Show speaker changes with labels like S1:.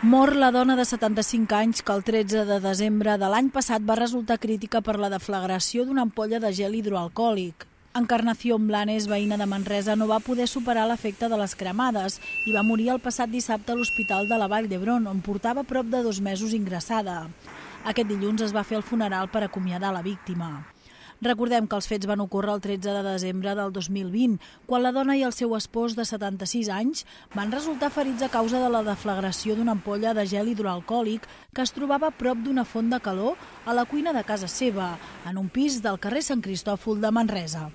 S1: Mor la dona de 75 anys que el 13 de desembre de l'any passat va resultar crítica per la deflagració d'una ampolla de gel hidroalcohòlic. Encarnació Blanes, veïna de Manresa, no va poder superar l'efecte de les cremades i va morir el passat dissabte a l'Hospital de la Vall d'Hebron, on portava prop de dos mesos ingressada. Aquest dilluns es va fer el funeral per acomiadar la víctima. Recordem que els fets van ocórrer el 13 de desembre del 2020, quan la dona i el seu espòs de 76 anys van resultar ferits a causa de la deflagració d'una ampolla de gel hidroalcohòlic que es trobava prop d'una font de calor a la cuina de casa seva, en un pis del carrer Sant Cristòfol de Manresa.